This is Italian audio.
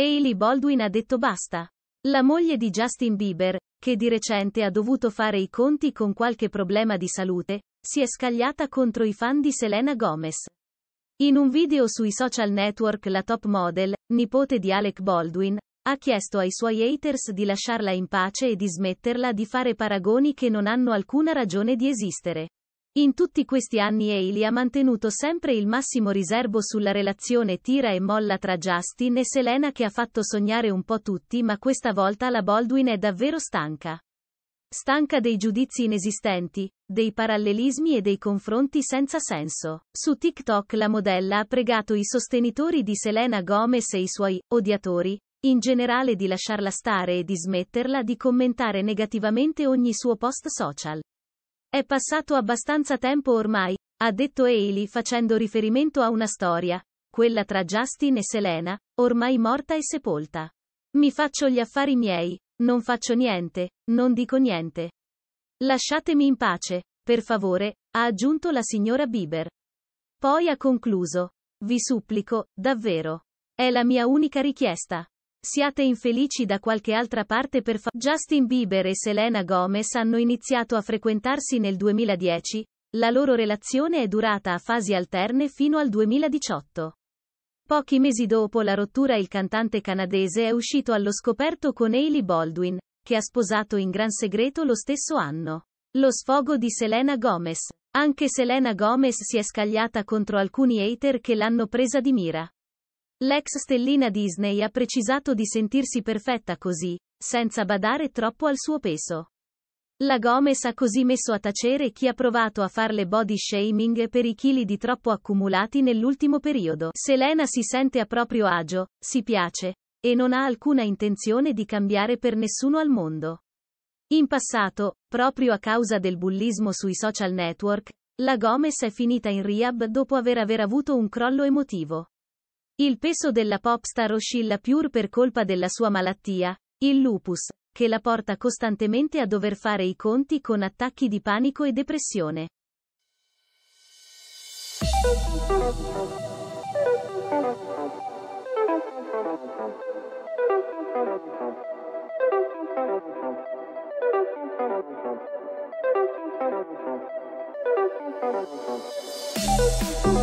Hailey Baldwin ha detto basta. La moglie di Justin Bieber, che di recente ha dovuto fare i conti con qualche problema di salute, si è scagliata contro i fan di Selena Gomez. In un video sui social network la top model, nipote di Alec Baldwin, ha chiesto ai suoi haters di lasciarla in pace e di smetterla di fare paragoni che non hanno alcuna ragione di esistere. In tutti questi anni Hailey ha mantenuto sempre il massimo riservo sulla relazione tira e molla tra Justin e Selena che ha fatto sognare un po' tutti ma questa volta la Baldwin è davvero stanca. Stanca dei giudizi inesistenti, dei parallelismi e dei confronti senza senso. Su TikTok la modella ha pregato i sostenitori di Selena Gomez e i suoi odiatori, in generale di lasciarla stare e di smetterla di commentare negativamente ogni suo post social. È passato abbastanza tempo ormai, ha detto Hailey facendo riferimento a una storia, quella tra Justin e Selena, ormai morta e sepolta. Mi faccio gli affari miei, non faccio niente, non dico niente. Lasciatemi in pace, per favore, ha aggiunto la signora Bieber. Poi ha concluso. Vi supplico, davvero. È la mia unica richiesta. Siate infelici da qualche altra parte per fa- Justin Bieber e Selena Gomez hanno iniziato a frequentarsi nel 2010, la loro relazione è durata a fasi alterne fino al 2018. Pochi mesi dopo la rottura il cantante canadese è uscito allo scoperto con Hailey Baldwin, che ha sposato in gran segreto lo stesso anno. Lo sfogo di Selena Gomez. Anche Selena Gomez si è scagliata contro alcuni hater che l'hanno presa di mira. L'ex stellina Disney ha precisato di sentirsi perfetta così, senza badare troppo al suo peso. La Gomez ha così messo a tacere chi ha provato a farle body shaming per i chili di troppo accumulati nell'ultimo periodo. Selena si sente a proprio agio, si piace, e non ha alcuna intenzione di cambiare per nessuno al mondo. In passato, proprio a causa del bullismo sui social network, la Gomez è finita in rehab dopo aver, aver avuto un crollo emotivo. Il peso della popstar oscilla pure per colpa della sua malattia, il lupus, che la porta costantemente a dover fare i conti con attacchi di panico e depressione. Thank you.